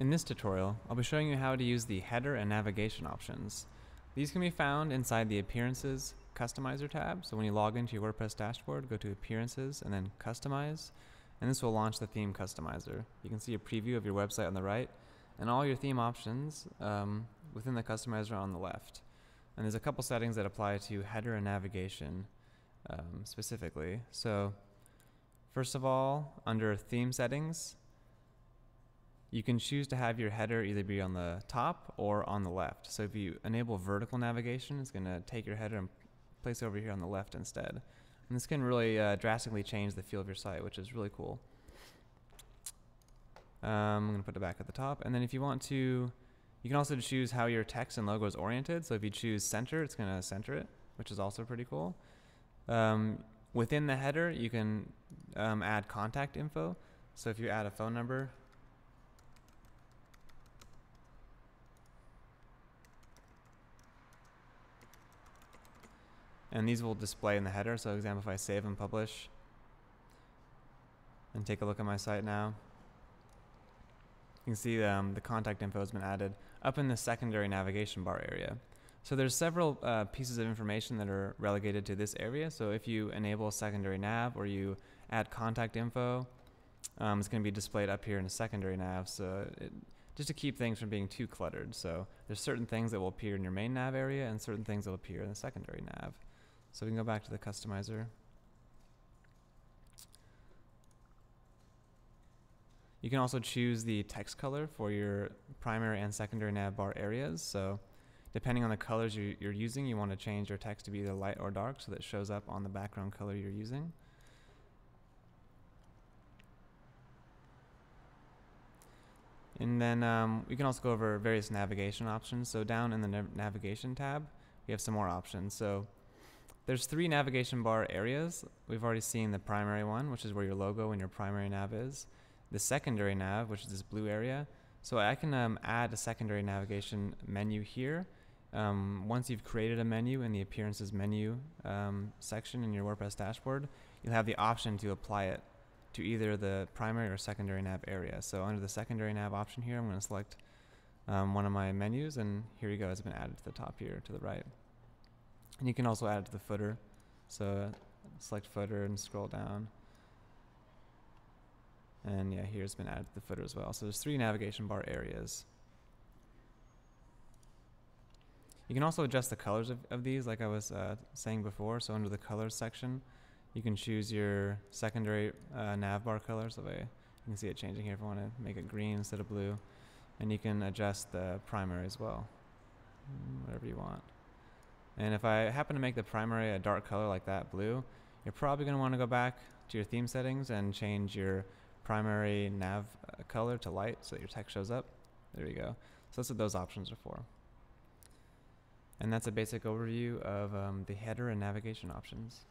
In this tutorial, I'll be showing you how to use the header and navigation options. These can be found inside the Appearances Customizer tab. So when you log into your WordPress dashboard, go to Appearances and then Customize, and this will launch the theme customizer. You can see a preview of your website on the right, and all your theme options um, within the customizer on the left. And there's a couple settings that apply to header and navigation um, specifically. So first of all, under theme settings, you can choose to have your header either be on the top or on the left. So if you enable vertical navigation, it's going to take your header and place it over here on the left instead. And this can really uh, drastically change the feel of your site, which is really cool. Um, I'm going to put it back at the top. And then if you want to, you can also choose how your text and logo is oriented. So if you choose center, it's going to center it, which is also pretty cool. Um, within the header, you can um, add contact info. So if you add a phone number, and these will display in the header. So example, if I save and publish and take a look at my site now, you can see um, the contact info has been added up in the secondary navigation bar area. So there's several uh, pieces of information that are relegated to this area. So if you enable secondary nav or you add contact info, um, it's going to be displayed up here in the secondary nav. So it, just to keep things from being too cluttered. So there's certain things that will appear in your main nav area and certain things that will appear in the secondary nav. So we can go back to the customizer. You can also choose the text color for your primary and secondary nav bar areas. So depending on the colors you, are using, you want to change your text to be either light or dark so that it shows up on the background color you're using. And then um, we can also go over various navigation options. So down in the nav navigation tab, we have some more options. So there's three navigation bar areas. We've already seen the primary one, which is where your logo and your primary nav is. The secondary nav, which is this blue area. So I can um, add a secondary navigation menu here. Um, once you've created a menu in the appearances menu um, section in your WordPress dashboard, you'll have the option to apply it to either the primary or secondary nav area. So under the secondary nav option here, I'm going to select um, one of my menus, and here you go, it's been added to the top here to the right. And you can also add it to the footer. So select footer and scroll down. And yeah, here's been added to the footer as well. So there's three navigation bar areas. You can also adjust the colors of, of these, like I was uh, saying before. So under the colors section, you can choose your secondary uh, nav bar color. So you can see it changing here if you want to make it green instead of blue. And you can adjust the primary as well, whatever you want. And if I happen to make the primary a dark color like that, blue, you're probably going to want to go back to your theme settings and change your primary nav uh, color to light so that your text shows up. There you go. So that's what those options are for. And that's a basic overview of um, the header and navigation options.